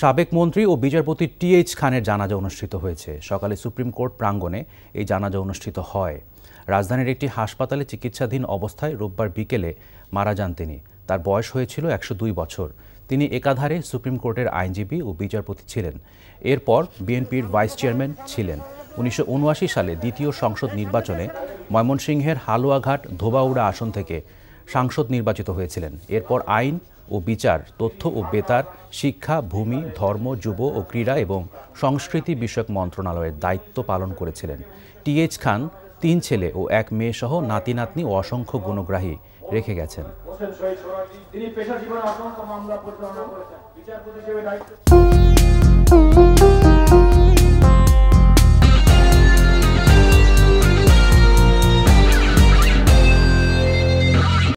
সাবেক মন্ত্রী ও বিচারপতি টিএইচ খানের জানাজা অনুষ্ঠিত হয়েছে। সকালে সুপ্রিম কোর্ট প্রাঙ্গণে এই জানাজা অনুষ্ঠিত হয়। রাজধানীর একটি হাসপাতালে চিকিৎসাধীন অবস্থায় রোববার বিকেলে মারা যান তিনি। তার বয়স হয়েছিল একশো দুই বছর। তিনি একাধারে সুপ্রিম কোর্টের আইনজীবী ও বিচারপতি ছিলেন। এরপর বিএনপির ভাইস চেয়ারম্যান ছিলেন। উনিশশো উনআশি সালে দ্বিতীয় সংসদ নির্বাচনে ময়মনসিংহের হালুয়াঘাট ধোবাউড়া আসন থেকে সাংসদ নির্বাচিত হয়েছিলেন। এরপর আইন ও বিচার, তথ্য ও বেতার, শিক্ষা, ভূমি, ধর্ম, যুব ও ক্রীড়া এবং সংস্কৃতি বিষয়ক মন্ত্রণালয়ের দায়িত্ব পালন করেছিলেন। টিএইচ খান, তিন ছেলে ও এক মেয়ে সহ নাতি নাতনি ও অসংখ্য গুণগ্রাহী রেখে গেছেন। তিনি পেশা পরিচালনা করেছেন।